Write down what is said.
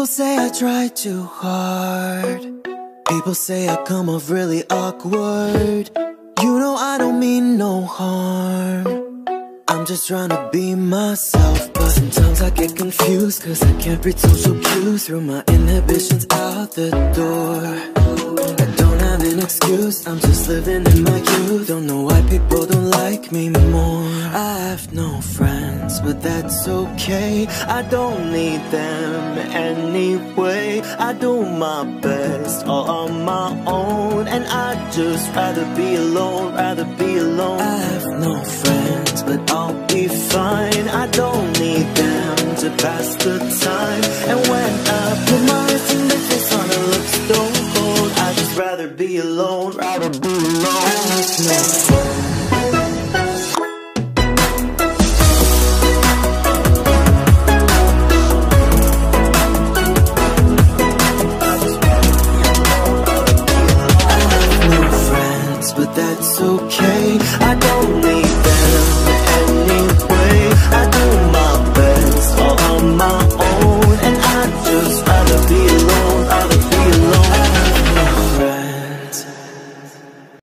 People say I try too hard. People say I come off really awkward. You know I don't mean no harm. I'm just trying to be myself, but sometimes I get confused Cause I can't read social cues Through my inhibitions out the door I'm just living in my youth Don't know why people don't like me more. I have no friends, but that's okay. I don't need them anyway. I do my best all on my own And I'd just rather be alone, rather be alone. I have no friends, but I'll be fine. I don't need them to pass the time And be alone, rather be alone. I but that's okay